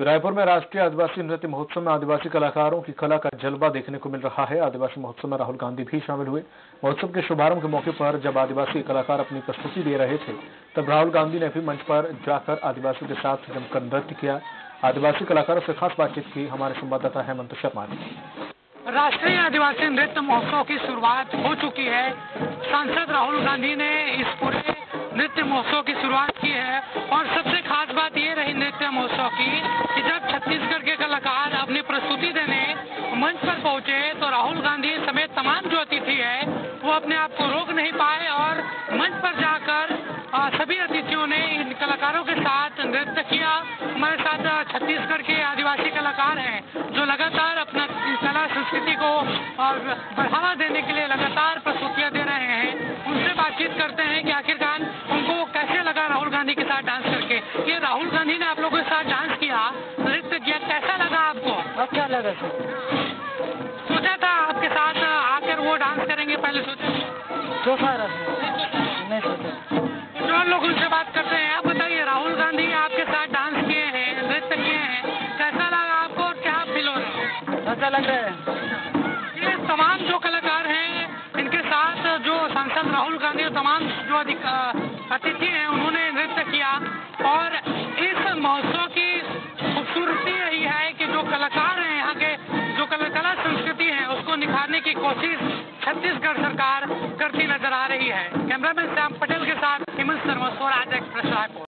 रायपुर में राष्ट्रीय आदिवासी नृत्य महोत्सव में आदिवासी कलाकारों की कला का जलवा देखने को मिल रहा है। आदिवासी महोत्सव में राहुल गांधी भी शामिल हुए। महोत्सव के शुभारंभ के मौके पर जब आदिवासी कलाकार अपनी प्रस्तुति दे रहे थे, तब राहुल गांधी ने भी मंच पर जाकर आदिवासियों के साथ जमकर नृत्य किया। आदिवासी कलाकारों से खास बातचीत की हमारे संवाददाता हेमंत शर्मा ने। राष्ट्रीय आदिवासी नृत्य महोत्सव की शुरुआत हो चुकी है। सांसद राहुल गांधी ने इस पूरे नृत्य महोत्सव की शुरुआत की है। और सबसे खास बात ये रही नृत्य महोत्सव की कि जब छत्तीसगढ़ के कलाकार अपनी प्रस्तुति देने मंच पर पहुँचे तो राहुल गांधी समेत तमाम जो अतिथि है, वो अपने आप को रोक नहीं पाए और मंच पर जाकर सभी अतिथियों ने इन कलाकारों के साथ नृत्य किया। हमारे साथ छत्तीसगढ़ के आदिवासी कलाकार हैं, जो लगातार अपना कला संस्कृति को बढ़ावा देने के लिए लगातार प्रस्तुतियाँ दे रहे हैं। उनसे बातचीत करते हैं कि आखिरकार अच्छा लगा सर। सोचा था आपके साथ आकर वो डांस करेंगे पहले सोचा सोचा नहीं सोचा। जो लोग उनसे बात करते हैं आप बताइए राहुल गांधी आपके साथ डांस किए हैं नृत्य किए हैं कैसा लगा आपको और क्या फील हो रहा है? अच्छा लग रहा है। ये तमाम जो कलाकार हैं इनके साथ जो सांसद राहुल गांधी और तमाम जो अधिक अतिथि हैं उन्होंने उसको की कोशिश छत्तीसगढ़ सरकार करती नज़र आ रही है। कैमरामैन श्याम पटेल के साथ हिमंत शर्मा, स्वराज एक्सप्रेस रायपुर।